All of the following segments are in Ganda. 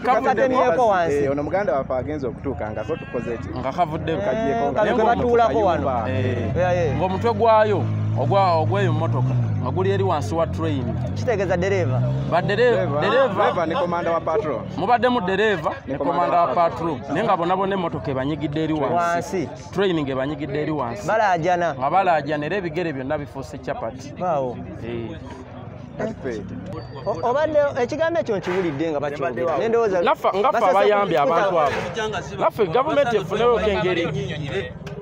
Katemyeko wansi. Eh, ono muganda waffe agenza okutuuka nga ko tukoze ki nga kavuddeko kagyeko nga kano ke batuulako wano. Eh, ng'omutwe gwayo ogwa- ogw'eyo mmotoka nga guli eri wansi wa train. Kitegeeza dereeva badereva ne komanda wa patrol. Mubaddemu dereva ne komanda wa patro naye nga bonna bonna emmotoka ebanyigidde eri wansi. Wansi. Training ebanyigidde eri wansi. Balaajana nga balaajana era ebigere byonna bifuuse capati baawo. O- obadde ekigambo ekyo nkiwulidde nga Naffe ngaffe kukuta- abantu abo naffe gavumenti efunewoko engeri Mhm.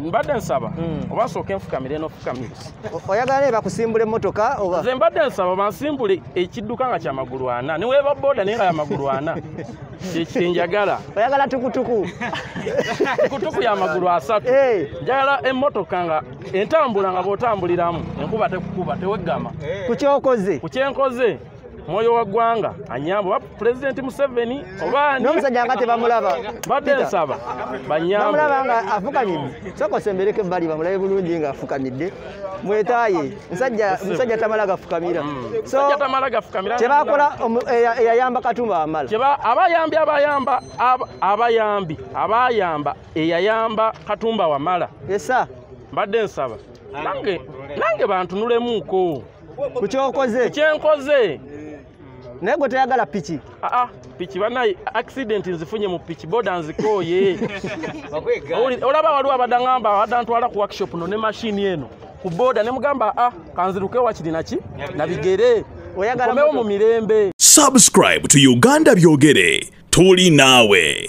Mbadde nsaba Mm. oba nsooka enfukamire n'ofukamire O- oyagala ne bakusimbula emmotoka oba? Nze mbadde nsaba bansimbule ekidduka nga kyamagulu ana. Niweeba booda naye nga yamagulu ana. Kyenjagala oyagala tukutuku. Kutuku yamagulu asatu. Njagala emmotoka nga entambula nga bw'otambuliramu enkuba tekukuba teweggama ku kyokoze. Ku kyenkoze mwoyo wa ggwanga anyamba oba pulezidenti museveni oba ani n'omusajja nga tebamulaba mbadde nsaba. Banyambe bamulaba nga afukamidde sooka osembereko ebbali bamulabe bulungi nga afukamidde mwetaaye musajja tamala gafukamira. Kyebakola omu- eya- eyayamba katumba wamala Kyeba- abayambi abayamba aba- abayambi abayamba eyayamba katumba wamala. Esa mbadde nsaba. Nange nange bantunulemuuko ku kyokoze kyenkoze naye gwe toyagala piki? Aa piki. Banaye accident nzifunye mu piki. Boda nzikooye. Olaba waliwo abadde ŋŋamba abadde ntwala ku workshop no ne mashini eno. Ku boda ne mugamba a kanziruke wakirina ki? Nabigere. Oyagala komewo mu mirembe. Subscribe to uganda byogere. Tuli naawe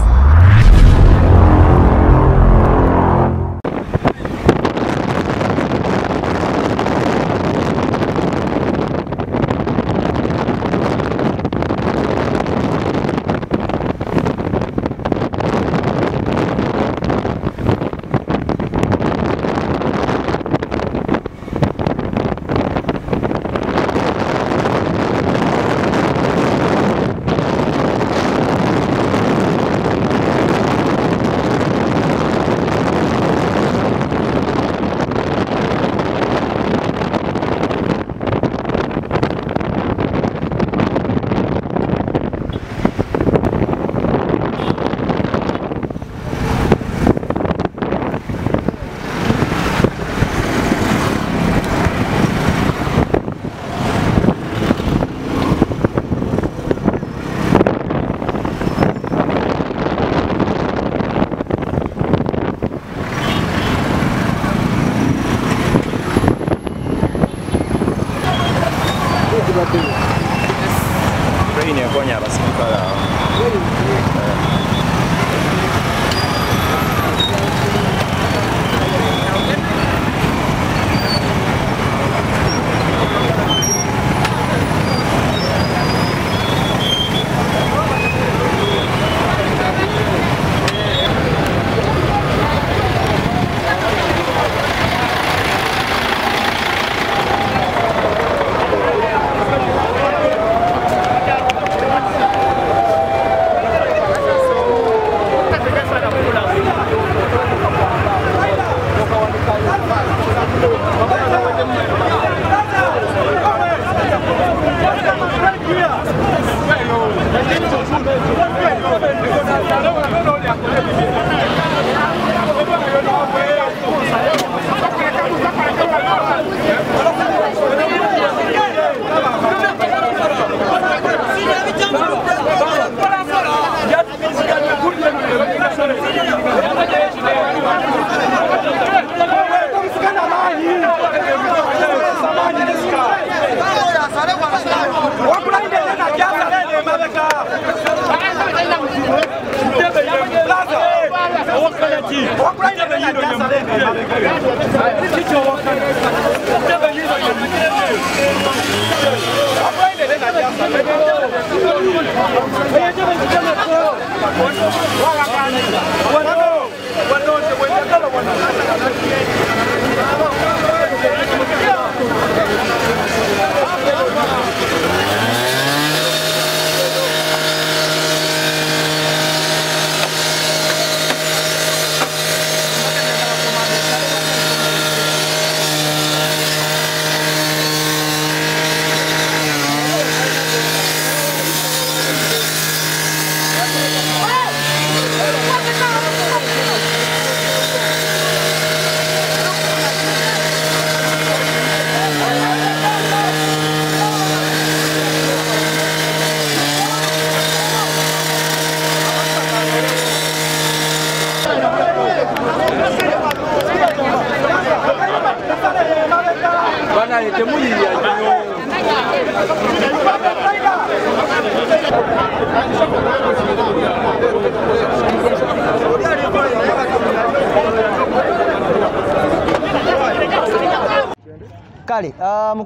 plaza wakala ti wakala be yido nyam ti ti wakala ti be yido nyam wakala ne ne na ya sa ne ne ne ye ti be ti na ko wakala ka ni wano wano ti we ne kala wano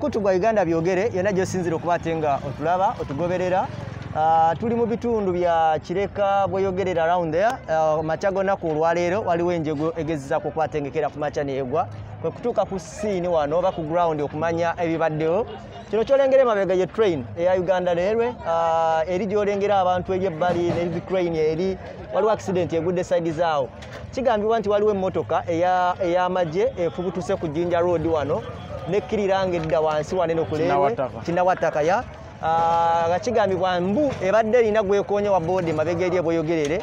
mukutu gwa uganda byogere yonna gyosinzira okuba ate nga otulaba otugoberera. Ah, tuli mu bitundu bya kireka bweyogerera around there. Ah, makya gonaku olwaleero waliwo enjego egezezaako okubatengekera ku makya neegwa kwe kutuuka ku siini wano oba ku ground okumanya ebibaddewo. Kino kyolengera emabega ye train eya uganda railway. Ah, eri gyolengera abantu eri ebbali ne crane eri. Waliwo accident egudde side zaawo. Kigambibwa nti waliwo emmotoka eya- ey'amagye efubutuse ku jinja road wano nekkirira ng'edda wansi wanene kuleewe Kinnawataka. kinnawataka ya Ah, nga kigambibwa mbu ebadde erina gwekoonye wa boodi emabega eri ebweyogerere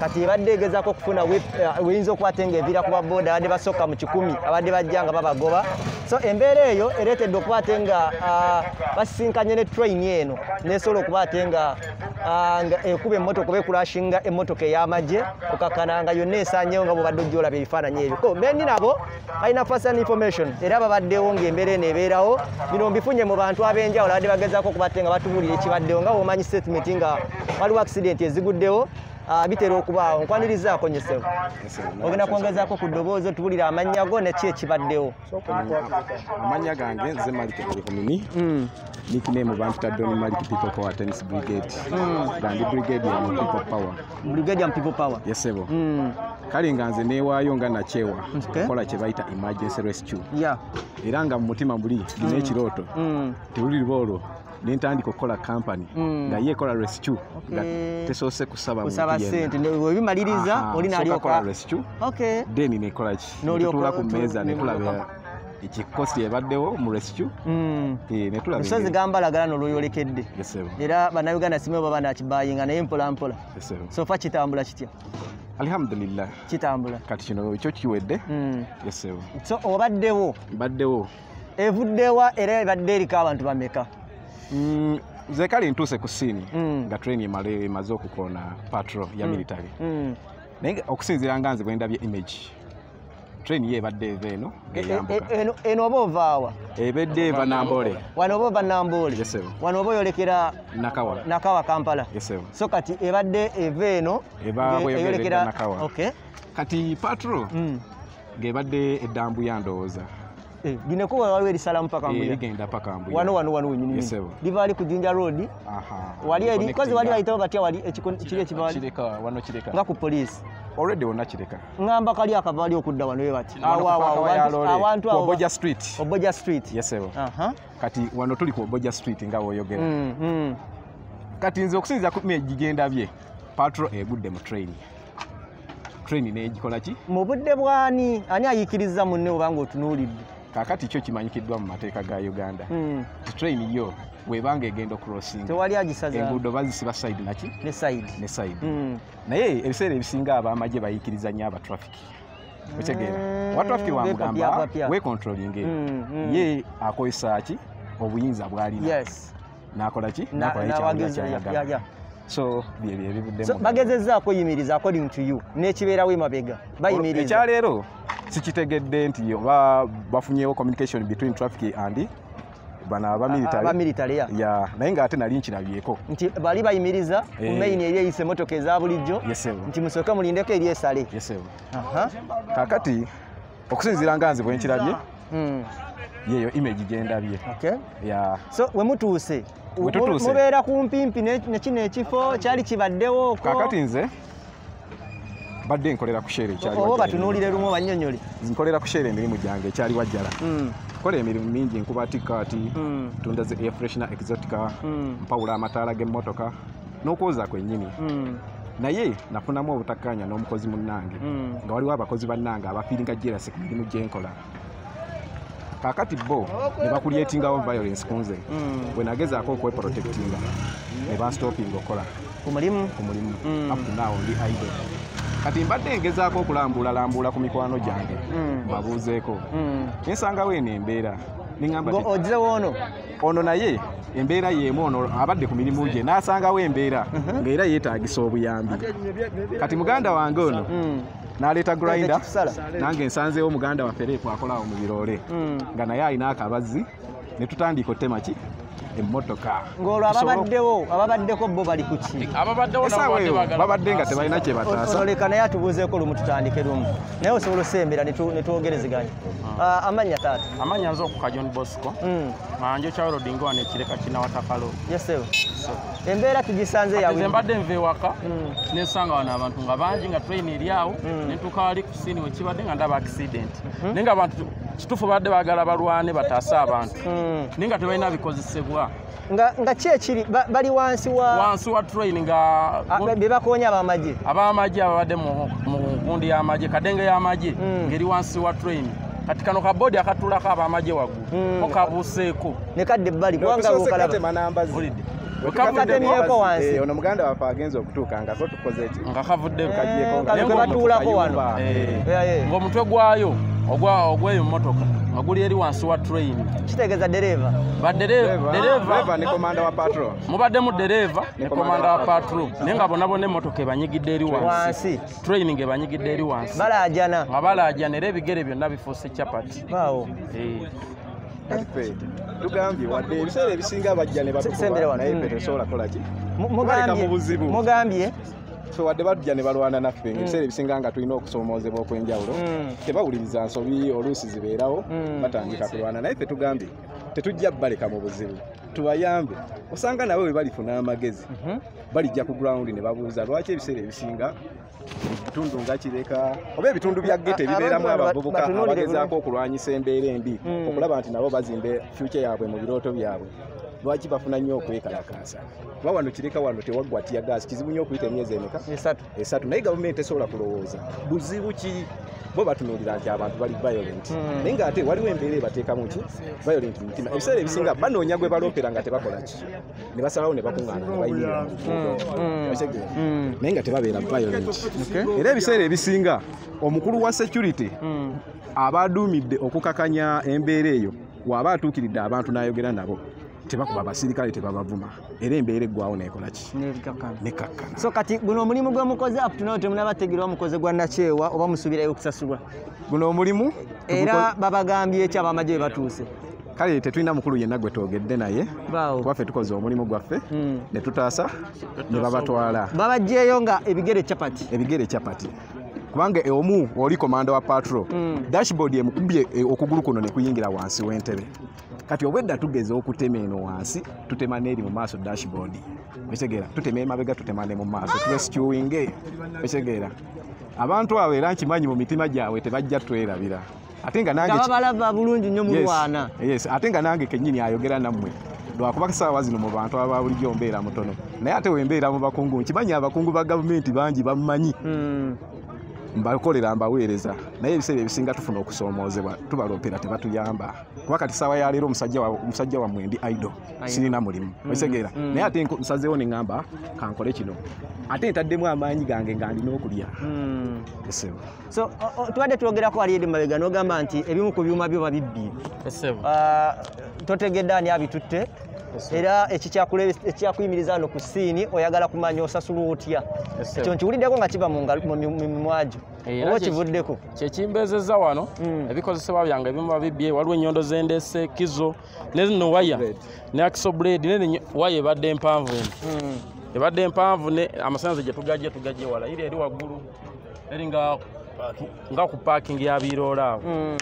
kati ebadde egezaako okufuna we- weyinza okuba ate ng'eviira ku babooda abadde basooka mu kikumi abadde bajja nga babagoba so embeera eyo ereetedde okuba ate nga ah, basisinkanye ne train eno nesobola okuba ate nga ah, nga ekuba emmotoka oba ekurashinga emmotoka ey'amagye okakana nga yonna esaanyewo nga bwobadde ojja olaba ebifaananyi ebyo. Ko bendi nabo balina hand information. Era babaddewo ng'embeera eno ebeerawo. Bino mbifunye mu bantu ab'enjawulo abadde bagezaako okuba ate nga batubuulira ekibaddewo nga bwomanyi statement nga waliwo accident eziguddewo bitera okubaawo nkwanirizaako nyesewo ogenda kwongezaako ku ddoboozi otubulira amannya go neki ekibaddewo? Amanya gange nze maliki telekomini nickname bampita doni maliki people power tennis brigade. Nga ndi brigade ya mu people power. Brigadier people power. Yesebo Mm, kale nga nze neewaayo nga nakyewa okukola kye bayita emergency rescue. Ya. Era nga mu mutima muli ndina ekirooto. Mm, tewuliriba olwo nentandika okukola kampani Mm. nga ye ekola rescue nga tesoose kusaba kusaba muntu yenna. sente ne- webimaliriza Aha, oli nsooka kola nalyoka rescue okay. Then nekola ki? Netutuula ku mmeeza ne- netulaba ekikosi ebaddewo mu rescue Mm. eh, engeri- gambalagala nolwoyolekedde yesebo era bannayuganda simwe baba nakibayinga naye mpola mpola. Yesebo sofa kitambula kitya? Alhamdulillah. Kitambula. Kati kino ekyo kiwedde? Mm. so obaddewo? Mbaddewo. Evuddewa era ebadde eriko abantu bameka Mm, nze kale ntuuse ku siini Mm. nga train emale emaze okukoona patro ya military. Mm. naye nga okusinziira nga nze bwe ndabye image train ye ebadde eva eno E- e- ng'eyambuka eno- oba ovaawa ebedde eva nambole. Wano oba ova namboole yesebo wano oba oyolekera nakawa. Nakawa kampala? So kati ebadde eva eno eyolekera- Nakawa. Okay. kati patro Mm. ng'ebadde eddambuya Eh, ginekuwa waliwo erisalamu paka Eh, mbuya? ligenda paka mbuya. Wano wano wano wenyini Yes, sir. liva ali ku jinja road? Aha. wali eri Connecting kozi wali bayitawo batya wali kiri ekibali kireka wano kireka. Nga ku poliisi. Already wonna kireka. Ŋŋamba kali akava ali okudda wano we bati. Ya Lole, abantu abo Oboja street. Oboja street. Yesebo Aha. kati wano tuli ku oboja street nga woyogera. Mm, mm. kati nze okusinziira ku meji gendabye patro egudde mu train. Train negikola ki? Mu budde bwani ani ayiikiriza munne obanga otunuulidde kakati kyo kimanyikiddwa mu mateeka ga uganda. Mm. ti train yo bwebanga egenda okrosing tewali agisaza. Enguudo bazisiba side naki? Ne side. Ne side. Mm. naye ebiseera ebisinga abamagye bayikiriza nnyo aba traffic. Otegeera Mm, wa traffic bepapya, wamugamba papya. wecontrolling Mm, mm. ye akozesa ki? Obuyinza bwalina. Yes. Nakola ki? Na- nakola n'abagezi- so bagezezzaako yimiriza according to you? N'ekibeerawo emabega bayimiriza. Ekyaleero sikitegedde nti oba bafunyewo communication between traffic and bano abamilitale ya ya naye ngaate nali nkirabyeko. Nti bali bayimiriza ku Eh. maini eri eyisa emotoka eza bulijjo. Nti musooke mulindeko eri esale. Kakati okusinziira nga nze bwe yeeyo image gyendabye so we mutuuse. We tutuuse. mubeera kumpimpi ne ne kino ekifo kyali kibaddewo okwo? kakati nze badde nkolera ku shere ekyali oba batunuulire lumu bannyonnyole nkolera ku shere emirimu gyange ekyali wajjala. Mm, kola emirimu mingi nkuba tikati mm, tunda ze air freshener exotica mm, mpawula amataala g'emmotoka n'okwoza kwennyini. Mm, naye nafunamu obutakkaanya n'omukozi munnange nga waliwo abakozi bannange abafiiringa jerasi ku mirimu gye nkola kaakati bo ne bakulyetingawo violence ku nze Mm. bwe nagezaako okweprotectinga ne banstopinga okola. Ku mulimu? Ku mulimu. Mm. up to now ndi idle kati mbadde ngezaako okulambuulalambuula ku mikwano gyange mbabuuzeeko Mm. nensangawo eno embeera ogizewo ono? ono naye embeera yeemu ono abadde ku mirimu gye n'asangawo embeera ng'era yeetaagisa obuyambi. Kati muganda wange ono. N'aleeta grinder Ekitusala. nange nsanzeewo muganda waffe reepu akolawo mu biroole Mm. nga naye alina akabazzi ne tutandika otema ki emmotoka. Tusobole- ababaddewo ababaddeko bo bali ku ki? Ababaddewo nabo esaawa badde eyo baagala babadde nga tebalina kye bataasa. Naye atubuuzeeko lumu tutandike lumu. Naye osobola osembera ne twogerezeganya Ah, amannya taata. Amanya nze okuka john bosco. Mm, manje kyawolodinga wano ekireka kinawatakalo yesewo embeera tugisanze nze yawe mbadde nva ewaka Mm. nensanga wano abantu nga bangi nga train eri awo Mm. nentuuka wali ku siini wekibadde nga ndaba accident. Naye nga abantu kituufu badde baagala balwane bataase abantu Mm. naye nga tebalina bikozesebwa nga nga ki ekiri ba- bali wansi wa wansi wa train nga be- be bakoonya abamagye ab'amagye ababadde mu mu gundi y'amagye kadenge y'amagye Mm. ngeri wansi wa train kati kano kaboodi akatulako ab'amagye waggulu ko kabuuseeko ne kadde ebbali kubanga Nokusoose lukalaba katema namba ze. Bulidde. Bwe Kavuddeko tukatemyeko wansi. Eh, ono muganda waffe agenza okutuuka nga ko tukoze eki nga kavuddeko kagyeko nga kano Naye ke ng'omuntu batuulako wano. Eh. Ng'omutwe gwayo ogw'eyo mmotoka. Nga guli eri wansi wa train. Kitegeeza Dereva- patrol. Mubaddemu dereva ne komanda wa patro naye nga bonna emmotoka ebanyigidde eri wansi. Wansi. Training ebanyigidde eri wansi. Balaajana. Nga balaajana era ebigere byonna bifuuse capati Eh. tugambye wadde ebiseera ebisinga bajja ne batukuba. Naye ffe tesobola kukola ki? Mu- Tubaleka mugambye mu buzibu. mugambye ffe wadde bajja ne balwana naffe ngaebiseera ebisinga nga tulina okusoomoozebwa okw'enjawulo Mm. tebawuliriza nsobi oluusi zibeerawo Mm. batandika kulwana naye ffe tugambye tetujja baleka mu buzibu tubayambe osanga nabo bwe balifuna amagezi Mhm. balijja ku ground ne babuuza lwaki ebiseera ebisinga ebitundu nga kireka oba ebitundu bya gete A- bibeeramu abantu bano abavubuka abagezaako okulwanyisa embeera embi Mm. okulaba nti nabo bazimbe fyuca yaabwe mu birooto byabwe lwaki bafuna nnyo okwekalakaasa kuba wano kireka wano tewaggwa tiya gaasi kizibu nnyo okuyita emyezi emeka esatu esatu naye gavumenti esobola kulowooza buzibu ki bo batunuulira nti abantu bali violent Mm. naye ngaate waliwo embeera ebateekamu ki violent mu mutima ebiseera ebisinga banoonya gwe baloopera nga tebakola ki ne basalawo ne bakuŋŋaana ne bayimirira mu luguudo. Mm. Otegeera? Mm. naye nga tebabeera violent Okay. era ebiseera ebisinga omukulu wa security aba aduumidde okukakanya embeera eyo waaba atuukiridde abantu n'ayogera nabo tebakuba basirikale tebabavuma. Era embeera eggwawo nekola ki? Nekakkana so kati guno omulimu gwe mukoze up to now temunabategerwa mukoze gwa nakyewa oba musubirayo okusasulwa? Guno omulimu? Era babagambye eki abamagye bwe batuuse? Kale tetulina mukulu yenna gwe twogedde naye. Baawo. Kuba ffe tukoze omulimu gwaffe. Mm. ne tutaasa ne babatwala. Babagyeyo nga ebigere capati. Ebigere capati. Kubanga omu oli komanda wa patro Mm. dashboard emukubye okugulu kuno ne kuyingira wansi w'entebe kati obwedda tugeza okutema eno wansi tutema n'eri mu maaso dashboard. Ekitegeera tutema emabega tutema ne mu maaso. Turescuwinge ekitegeera abantu abo era nkimanyi mu mitima gyabwe tebajja twerabira. Ate nga nange nga ki- babalaba bulungi nnyo mulwana Yes, ate nga nange kennyini ayogera nammwe. Lwakuba saawa zino mu bantu aba bulijjo mbeera mutono. Naye ate wembeera mu bakungu nkimanyi abakungu ba gavumenti bangi bammanyi. Mm. Mbakolera mbaweereza naye ebiseera ebisinga tufuna okusoomoozebwa tubaloopera tebatuyamba. Kuba kati saawa yaleero omusajja wa- omusajja wammwe ndi aido sirina mulimu. Otegeera mm. naye ate nsazeewo ne ŋŋamba kankole kino. Ate ntaddemu amaanyi gange nga ndina okulya. Mm. esebo so tubadde twogerako wali eri mabega n'ogamba nti ebimu ku byuma byo babibbi. Esebo Ah, totegedde ani abitutte era ekyakuyimiriza wano ku siini oyagala kumanya osasula otya? Ekyo nkiwuliddeko nga kiba mu mimwa gyo oba kye- kivuddeko? kyekimbezeza wano Mm. ebikozesebwa byange ebimu babibye waliwo enyondo zendese kizo ne zino waya ne akiso blade ne nenyo- waya ebadde empanvu eno. Mm. ebadde empanvu ne amasanze gye tugajje tugajje wala iri eri waggulu eri nga nga ku parking ya biroola awo Mm.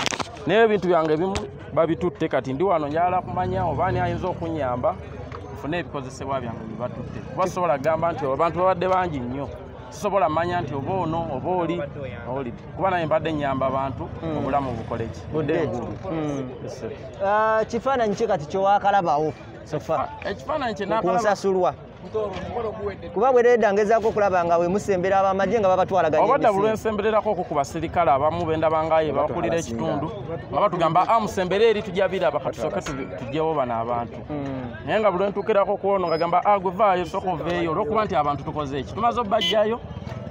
naye ebintu byange ebimu babitutte kati ndi wano njala kumanya oba ani ayinza okunyamba nfune ebikozesebwa byange bye batutte. Kuba sobola gamba nti abantu babadde bangi nnyo sisobola manya nti oba ono oba oli oli. Kuba naye mbadde nyamba abantu obulamu bukoleki. Mm. Ah, kifaananyi ki kati kyowakalabawo sofa ekifaananyi ku kyenakalaba nsasulwa kuba bweredda ngezaako okulaba nga we musembera abamagye nga babatwalaganya obadda emisimu. bulwensembererako ku basirikale abamu bendabangaye bakulira ekitundu nga batugamba a musembere eri tujja biraba katusooke tu- tugyewo bano abantu Mm. naye nga bulwentukirako ku ono nga gamba "Ah, gwe vaayo sooka oveeyo olwokuba nti abantu tukoze eki tumaze obbajjayo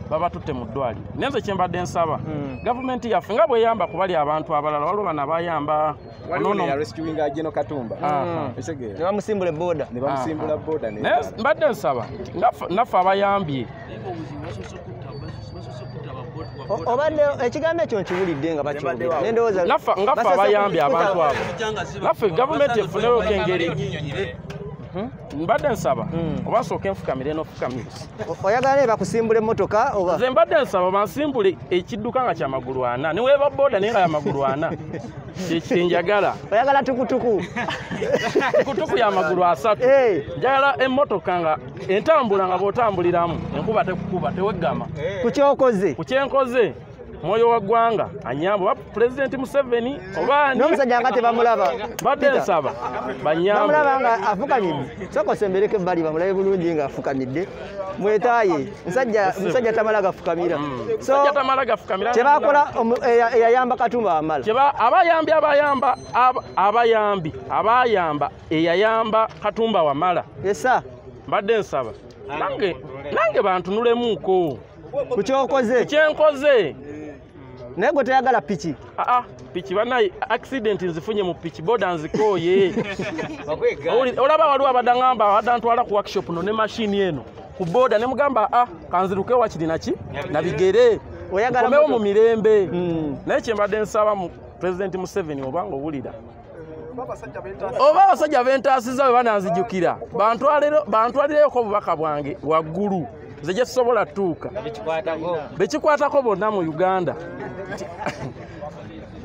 baba tutte mu ddwaliro naye nze kyembadde nsaba. Mm. gavumenti yaffe nga bweyamba ku bali abantu abalala waliwo bano abayamba waliwo Ono- neyarescuinga geno katumba. Aha. ne ekitegeera bamusimbula ebooda naye mbadde nsaba. Naffe abayambye. Obadde ekigambo ekyo nkiwulidde nga nendowooza Naffe- abayambye abantu abo. Naffe gavumenti efunewoko engeri mbadde nsaba Mm. oba nsooke enfukamire enofukamire O- oyagala ne bakusimbula emmotoka oba? Nze mbadde nsaba bansimbule ekidduka nga kyamagulu ana. Niweeba booda naye nga yamagulu ana. Kyenjagala oyagala tukutuku. Kutuku yamagulu asatu. Eh, njagala emmotoka nga entambula nga bw'otambuliramu enkuba tekukuba teweggama ku kyokoze. Ku kyenkoze mwoyo wa ggwanga anyamba oba pulezidenti museveni oba ani n'omusajja nga tebamulaba. Mbadde nsaba banyambe bamulaba nga afukamidde soka osembereko ebbali bamulabe bulungi nga afukamidde mwetaaye musajja tamala gafukamira. Kyebakola omu- eya- eyayamba katumba wamala Kyeba abayambi abayamba aba- abayambi abayamba eyayamba katumba wamala. Esa mbadde nsaba. Nange nange bantunulemuuko ku kyokoze. Kyenkoze naye gwe toyagala piki? Aa piki. Banaye accident nzifunye mu piki. Boda nzikooye. Olaba waliwo abaddaŋŋamba abadda ntwala ku workshop no ne mashini eno ku boda ne mugamba a kanziruke wakiri naki nabigere. Oyagala komewo moto- mu mirembe. Mm. naye kyembadde nsaba mu pulezidenti museveni obanga owulira oba abasajja bentaasiza bwe bananzijukira bantwalire- bantwalireyoko obubaka bwange waggulu nze gye sisobola tuuka. Bekikwatako. Bonna mu uganda.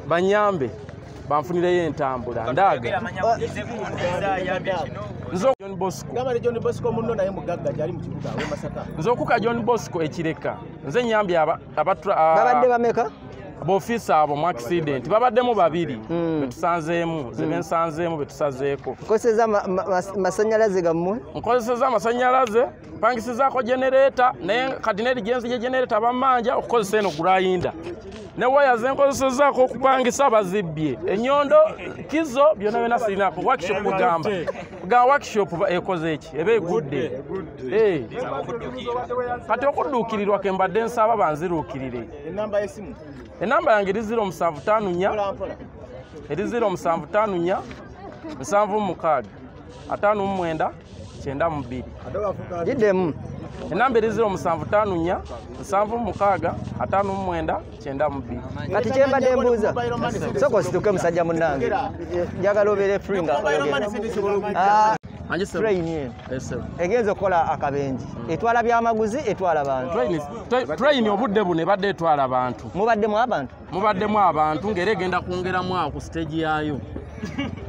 Banyambe banfunireyo entambula. Ndaaga nze John Bosco. Okuka john bosco ekireka. Nze nyambye aba- abatura- a- babadde bameka? Boofiisi abo mu accident. Babaddemu babiri. Mm. betusanzeemu ze bensanzeemu betusazeeko mas- masanyalaze gammwe? Nkozeseza amasanyalaze mpangisizaako genereeta naye kati neri gyenzi genereeta bamanja okukozesa eno gurayinda ne waya zenkozesezaako okupangisa abazibbye. Enyondo kizo byonna byonna sirinako. Workshop kugamba kugamba workshop ekoze eki eba egudde. Kati okudduukirirwa ke mbadde nsaba banziruukirire enamba yange eri 0754 mpola mpola. Eri 0754 nsanvu mukaaga ataano mu mwenda kyenda mu. Bbiri giddemu enamba eri 0754 nsanvu mukaaga ataano mu mwenda kyenda mu bbiri. Kati kyembadde mbuuza soka osituke musajja munnange. Njagala obeere free nga. Ah, train eno egenza okukola akabenje. Etwala byamaguzi etwala bantu. Train- tra- train obudde buno ebadde etwala abantu mubaddemu abantu? Mubaddemu abantu ng'era egenda kwongeramu awo ku stage yayo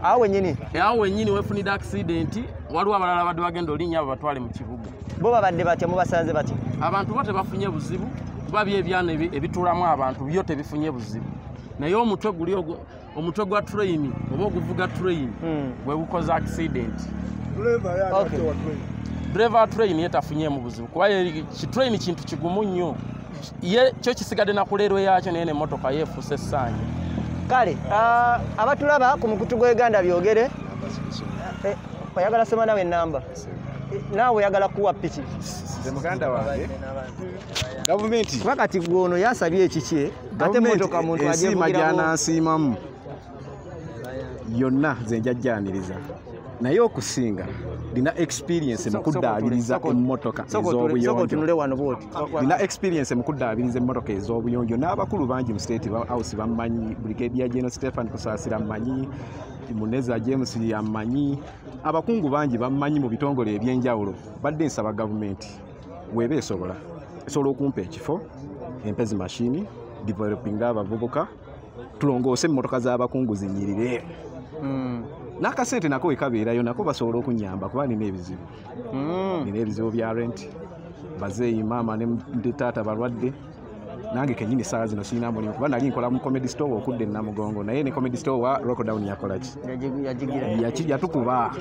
awo wenyini awo wennyini weefunidde accident. Waliwo abalala badde bagenda olinnya abo batwale mu kibuga. Bo babadde batya mubasanze batya? Abantu bo tebafunye buzibu kuba byebyana ebi- ebituulamu abantu byo tebifunye buzibu. Naye omutwe guli omutwe gwa train oba oguvuga train Hmm. gwe gukoze accident. Okay. driver wa train ye tafunyemu buzibu kuba ye- ki train kintu kigumu nnyo. Ye kyo kisigadde nakuleerwe yakyo naye nemmotoka yeefuuse essanja kale ah, abatulaba ku mukutu gw'eganda byogere. Oyagala soma nawe enamba naawe oyagala kuwa piki muganda wange gavumenti kuba kati gwono yasabye ekiki ate emotoka muntu ensiima gyanansiimamu yonna nze njajjaniriza naye okusinga lina experience mu kuddaabiriza emmotoka sokotunule ez'obuyonjo. wano bwoti? Lina experience mu kuddaabiriza emmotoka ez'obuyonjo. N'abakulu bangi mu state house bammanyi brigadier general stephen kusaasira mmanyi muneza james yammanyi abakungu bangi bammanyi mu bitongole ebyenjawulo. Badde nsaba gavumenti weeba esobola. Esobola okumpa ekifo empezi mashini developinga abavubuka tulongoose emmotoka z'abakungu zinyirire n'akasente nako wekabeerayo nako basobola okunyamba kuba nina ebizibu. Nina ebizibu bya rent bazeeyi maama ne taata balwadde nange kenyini saa zino sirina mulimu kuba nali nkola mu comedy store okudde enamugongo naye ne comedy store wa lockdown yakolaki yatukuba.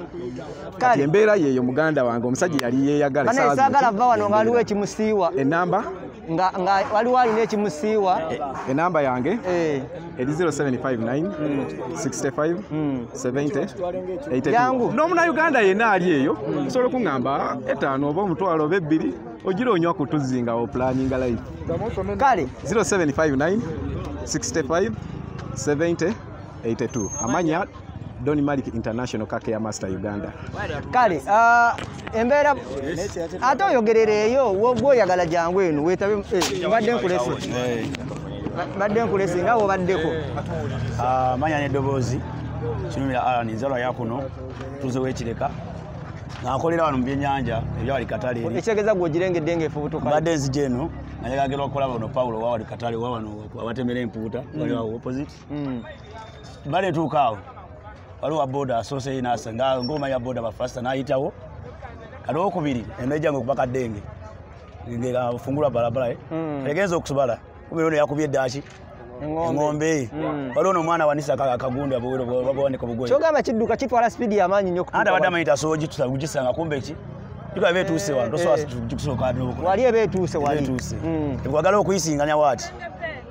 Kati embeera yeeyo muganda wange omusajja yali yeeyagala bane esaawa zino. saagala va wano embeera. nga waliwo ekimusiiwa. Enamba nga nga waliwo alina ekimusiiwa enamba yange Eh, eri 0759 65 mm. 70 82. Jangu. n'omunauganda yenna ali eyo osobola okuŋŋamba etaano oba omutwalo oba ebbiri ogira onywa kutuzinga opulaninga life kale 0759 65 70 82 amanya doni malik international kakeya master uganda. Kale ah, embeera ate oyogerera eyo wo- gwoyagala jangu eno wetabe eh, mbadde nkulese. Ba- mbadde nkulese nga wobaddeko. Ah, manya n'eddoboozi kinumira alan nzalwa yakuno tuze wekireka. Nga nkolera wano mu byennyanja ebyawali katale eri. Ekitegeeza gwe ogirengedde ng'efubutuka mbadde nzija eno nayagagera okukola bano pawulo wawali katale wawano abatemera empuuta waliwo opposite. Mm. bale etuuka awo waliwo boda asoose nasa nga ngaomanya boda bafasta nayitawo. Kati owokubiri enejange okuba kaddenge afungulwa balabala Mm. egenza okusubala. Kumira ono yakubye eddaki Eng'ombe. eng'ombe. Mm. waliwo nomwana wanisa akagundi babawanika obugoye kyogamba kidduka kitwala sipiidi yamaanyi nnyo ante abadde amanyi tasobogisanga kumbe ki? Kikaba betuuse wano tosobola eba etuuse wali betuuse Mm. ebwagala okuyisinganya waati.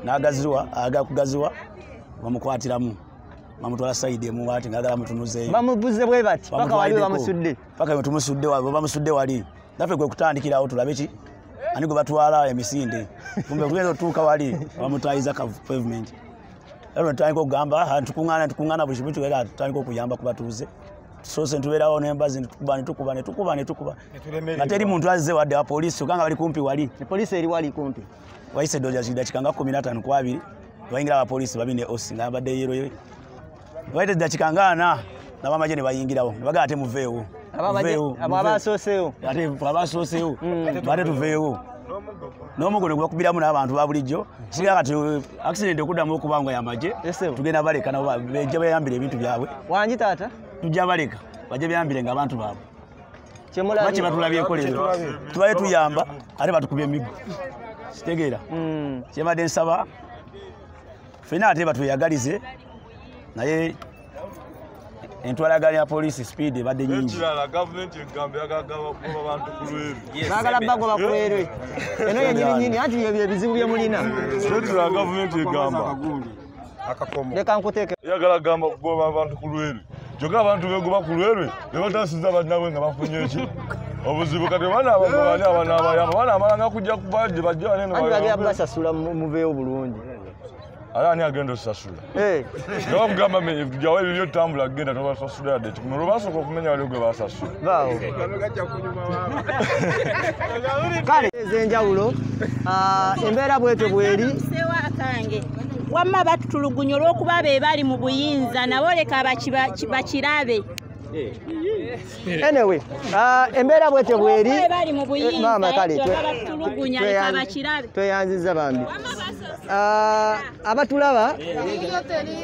Nagaziwa aga kugaziwa bamukwatiramu bamutwala sayidi emu waati ngaagala mutunuzeeyo bamubuze bwe bati paka wali bamusudde. Paka wetumusudde bamusudde wali. Naffe kwe kutandikirawo tulabe ki? Ani gwe batwala emisinde? Kumbe tugenda otuuka wali? Bamutayiza pavement. Ero netutandika okugamba "Ah, tukuŋŋaana tukuŋŋaana buli kimu tuera tutandika okuyamba ku batuuze tusoose ntubeerawo nembazi netukuba netukuba netukuba netukuba. Nga teri muntu azze wadde apoliisi oganga bali kumpi wali. Poliisi eri wali kumpi. Wayise eddoja kidakika nga kumi natano ku abiri bayingira abapoliisi babi ne osi nga yambadde yeroyo baite eddakika nga ana nabamaje ne bayingirawo ne bagamba ate muveewo Muveewo, abo muveewo. abasoosewo ate abasoosewo Mm. bate tuveewo n'omugo ne gwakubiramu n'abantu ba bulijjo. Kiga kati accident okuddamu okuba nga yamaje Esebo. tugenda baleka nabo ba- bejja bayambira ebintu byabwe. Wangi taata? Tujja baleka bajje beyambire nga abantu baabwe. Lwaki batulabyeko leero tubaye tuyamba ate batukubye emiggo. Kitegeera. Mm. kyebadde nsaba ffena ate batweyagalize naye entwalagana ya poliisi speed ebadde nyingi ekirala gavumenti egamba yagagaba kuba bantu ku lweru. Baagala bagoba kwerwe eno yenyininyini anti ebyo ebizibu bye mulina. Ekirala gavumenti egamba. Leka nkuteeke. Eyagala gamba kugoba abantu ku lweru. Kyokka abantu begoba ku lweru ne batasiza bannabwe nga bafunye eki obuzibu kati baana abagobani abana abayamba? Baana amalanga kujja kubajje bajje wanene anti bagera basasula mu- muveewo bulungi ala ani agenda osasula. Eh, nga bakugamba jawo ebibyo otambula genda tobasasula yadde kikuno lwebasooka okumenya wali gwe basasula. Kale ez'enjawulo ah, embeera bwetyo bweri. Wamma batutulugunya olw'okuba be bali mu buyinza nabo leka baki- baki- bakirabe anyway ah, embeera bwetyo bweri. Maama kale tweyanziza bambi Ah, abatulaba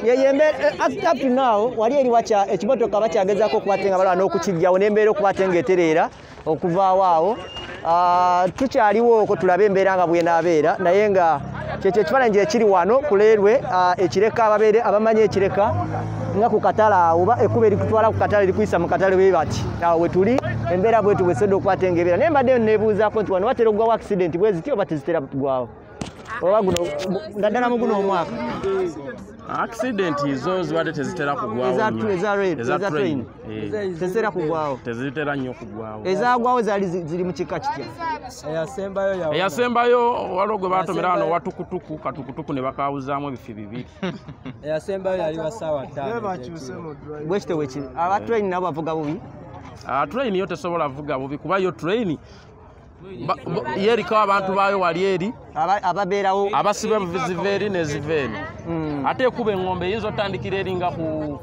embeera eh, up to now wali eri ekimotoka bakyagezaako okubate nga balaba n'okukijjawo n'embeera okubate ng'etereera okuvaawo awo. Ah, tukyaliwo okwo tulabe embeera nga bwenaabeera naye nga kyekyo ekifaananyi ekiri wano ku leerwe ekireka ababeere abamanyi ekireka nga ku katale awo oba ekkuba erikutwala ku katale erikuyisa mu katale bwe bati awo we tuli embeera bwetu bwesedde okubate ng'ebeera naye mbadde neebuuzaako nti wano watera okugwawo accident bwe ziti oba tezitera kugwawo oba guno naddala mu guno omwaka. Accident zo zibadde tezitera kugwawo Eza- nnyo. eza rail, Eza eza train, train. eh, tezitera kugwawo. Tezitera nnyo kugwawo. Ezagwawo zaali zi- ziri mu kika kitya? Eyasembayo waliwo gwe batomera wano watukutuku katukutuku ne bakawuzaamu ebifi bibiri eyasembayo yali wa saawa ttaano bwekito bwekiri aba train nabo bavuga bubi? Ah, train yo tesobola vuga bubi kuba yo train. Eriko abantu baayo wali eri ababeerawo abasiba ziva eri neziva eno Mm. ate ekuba eŋŋombe eyinza otandikira eri nga ku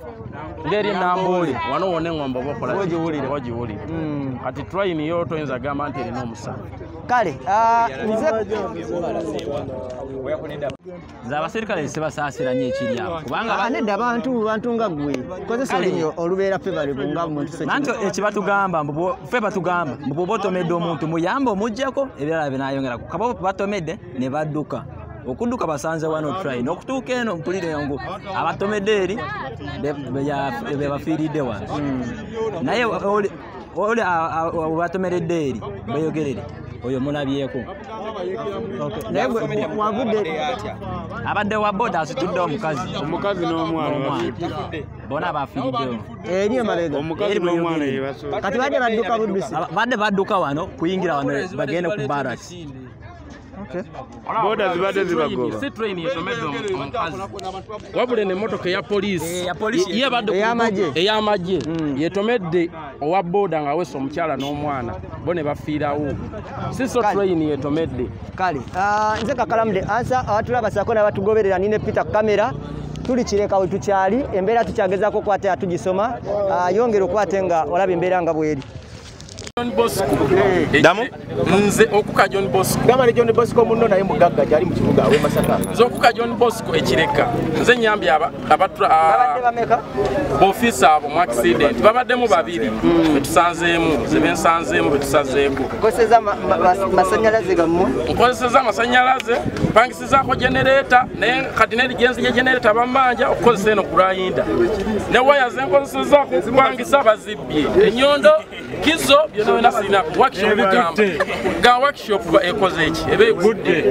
ngeri nambuuli wano wona eŋŋombe oba okola Oba ogiwulira. oba ogiwulira Mm. kati train yo toyinza gamba nti erina omusango. Kale ah, nze abaserikale sibasaasira nnyo ekiri awo. Kubanga Ah, ba- nedda bantu nga ggwe. Kozesa olulimi olubeera fevale nga muntu se nanti ekibatugamba ffe batugamba mbu bwoba otomedde omuntu. Muyambe omugjako ebirala binayongerako kaba batomedde ne badduka. Okudduka basanze wano train okutuuka eno mpulire ngu abatomedde eri be- be ya- be bafiiridde wano. Naye oli- webatomeredde eri beyogerere. Oyo mulabyeko. Abadde wa boda asituddewo omukazi. Omukazi n'omwana bona bafiiriddewo kati badde badduka buddusi badde badduka wano kuyingira wano bagende ku baraki Boda zibadde zibagoba. eno emotoka eya poliisi Ey'amagye. yetomedde owa boda ng'awesa omukyala n'omwana. Bo ne bafiirawo. Si so Kale. train yetomedde kale. Ah, nze kakalamude ansa abatulaba sako nabatugoberera nine peter kamera. Tuli kireka we tukyali embeera tukyagezaako okwate atugisoma Ah, yongera okwate nga olaba embeera nga bweri John Bosco. Damu? nze okuka John Bosco. Gamba ne john bosco munno naye mugagga gyali mu kibuga awe masaka. Nze okuka John Bosco ekireka. Nze nyambye aba- abatra- babadde bameka? boofiisi abo mu accident. Babaddemu babiri. Betusanzeemu ze bensanzeemu betusazeeko kozesa masanyalaze gammwe? Nkozeseza amasanyalaze mpangisizaako genereeta naye kati neri genzije genereeta bamanja okukozesa eno kulayinda ne waya zenkozesezaako okupangisa bazibbye enyondo kizo byona byona sirina workshop gamba. Ga workshop ekoze eki eba egudde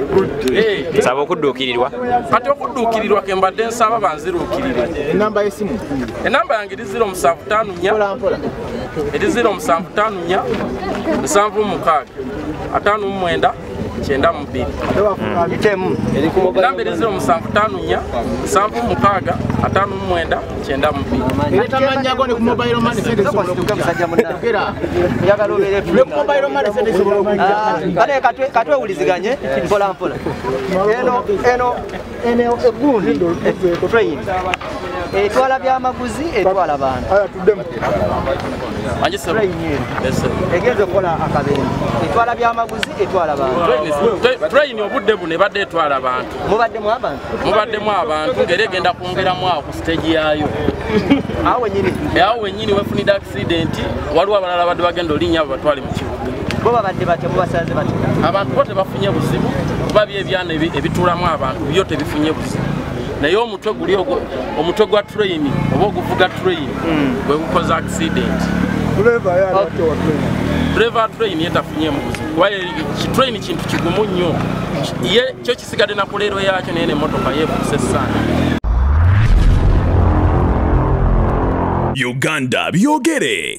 Eh, saba okudduukirirwa. Kati okudduukirirwa ke mbadde nsaba banziruukirire enamba y'essimu enamba yange eri 0754 eri 0754 nsanvu mukaaga. Ataano mu mwenda kyenda mu bbiri. Yitemu enamba eri 0754 nsanvu mukaaga ataano mu mwenda kyenda mu bbiri. Era katwe- katwewuliziganye mpola mpola. Eno eno eno egundi train etwala byamaguzi etwala bantu. Egenza okukola akabenje. Etwala byamaguzi etwala bantu train obudde buno ebadde etwala abantu? Mubaddemu abantu ngeri egenda kwongeramu awo ku stage yaayo. Awo wenyini? Awo wenyini wefunidde accident waliwo abalala badde bagenda olinnya abo batwale mu kibuga. Abantu bo tebafunye buzibu kuba byebyana ebi- ebituulamu abantu byo tebifunye buzibu. Naye omutwe guli ogwo omutwe gwa train oba oguvuga train gwe gukoze accident driver train ye tafunyemu buzibu kuba ye- ki- train kintu kigumu nnyo ye kyo kisigadde na kuleero yakyo naye nemotoka yeefuuse essana uganda byogere